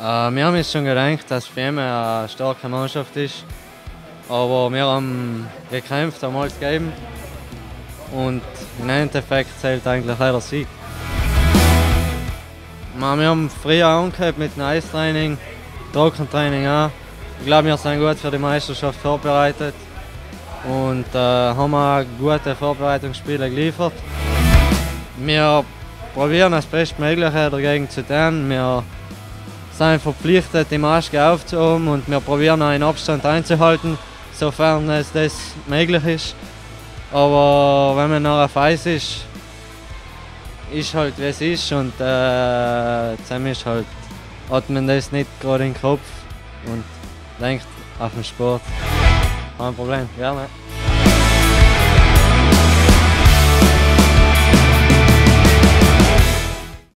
Ja, wir haben uns schon gedacht, dass Fiemme eine starke Mannschaft ist. Aber wir haben gekämpft, haben alles gegeben. Und im Endeffekt zählt eigentlich leider Sieg. Wir haben früher angehört mit dem Eistraining, Trockentraining auch. Ich glaube, wir sind gut für die Meisterschaft vorbereitet und äh, haben auch gute Vorbereitungsspiele geliefert. Wir probieren das Bestmögliche dagegen zu tun. Wir sind verpflichtet, die Maske aufzuhaben und wir probieren einen Abstand einzuhalten, sofern es das möglich ist. Aber wenn man noch auf Eis ist, ist halt wie es ist und äh, ist halt, hat man das nicht gerade im Kopf und denkt auf den Sport. Kein Problem, gerne.